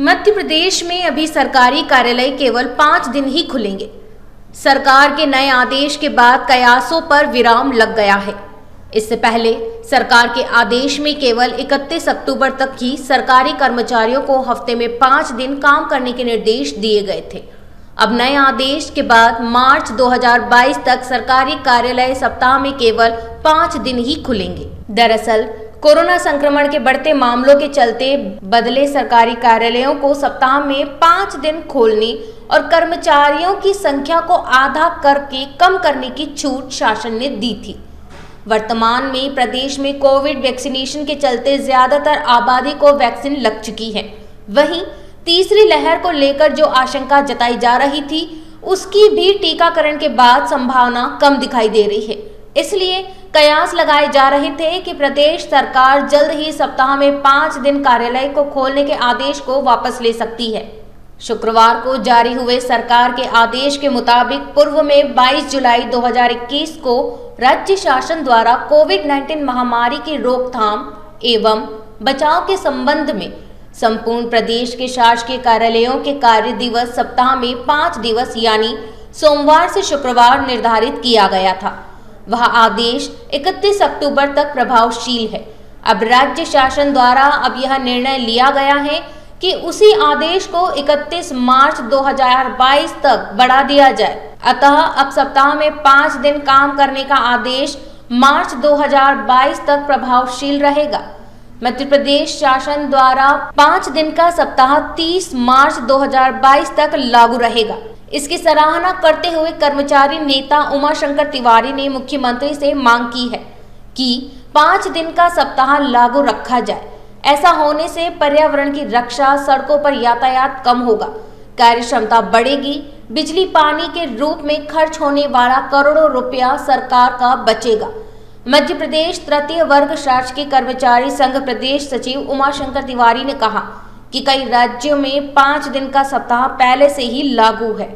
मध्य प्रदेश में अभी सरकारी कार्यालय केवल पाँच दिन ही खुलेंगे। सरकार के नए आदेश के बाद कयासों पर विराम लग गया है। इससे पहले सरकार के आदेश में केवल 31 अक्टूबर तक ही सरकारी कर्मचारियों को हफ़्ते में पाँच दिन काम करने के निर्देश दिए गए थे। अब नए आदेश के बाद मार्च 2022 तक सरकारी कार्यालय सप्ताह में केवल पाँच दिन ही खुलेंगे। दरअसल कोरोना संक्रमण के बढ़ते मामलों के चलते बदले सरकारी कार्यालयों को सप्ताह में पाँच दिन खोलने और कर्मचारियों की संख्या को आधा करके कम करने की छूट शासन ने दी थी। वर्तमान में प्रदेश में कोविड वैक्सीनेशन के चलते ज़्यादातर आबादी को वैक्सीन लग चुकी है। वहीं तीसरी लहर को लेकर जो आशंका जताई जा रही थी, उसकी भी टीकाकरण के बाद संभावना कम दिखाई दे रही है। इसलिए कयास लगाए जा रहे थे कि प्रदेश सरकार जल्द ही सप्ताह में पाँच दिन कार्यालय को खोलने के आदेश को वापस ले सकती है। शुक्रवार को जारी हुए सरकार के आदेश के मुताबिक पूर्व में 22 जुलाई 2021 को राज्य शासन द्वारा कोविड 19 महामारी की रोकथाम एवं बचाव के संबंध में संपूर्ण प्रदेश के शासकीय कार्यालयों के कार्य दिवस सप्ताह में पाँच दिवस यानी सोमवार से शुक्रवार निर्धारित किया गया था। वह आदेश 31 अक्टूबर तक प्रभावशील है। अब राज्य शासन द्वारा अब यह निर्णय लिया गया है कि उसी आदेश को 31 मार्च 2022 तक बढ़ा दिया जाए। अतः अब सप्ताह में पाँच दिन काम करने का आदेश मार्च 2022 तक प्रभावशील रहेगा। मध्य प्रदेश शासन द्वारा पाँच दिन का सप्ताह 30 मार्च 2022 तक लागू रहेगा। इसकी सराहना करते हुए कर्मचारी नेता उमाशंकर तिवारी ने मुख्यमंत्री से मांग की है कि पाँच दिन का सप्ताह लागू रखा जाए। ऐसा होने से पर्यावरण की रक्षा सड़कों पर यातायात कम होगा। कार्य क्षमता बढ़ेगी। बिजली पानी के रूप में खर्च होने वाला करोड़ों रुपया सरकार का बचेगा। मध्य प्रदेश तृतीय वर्ग शासकीय कर्मचारी संघ प्रदेश सचिव उमाशंकर तिवारी ने कहा कि कई राज्यों में पाँच दिन का सप्ताह पहले से ही लागू है।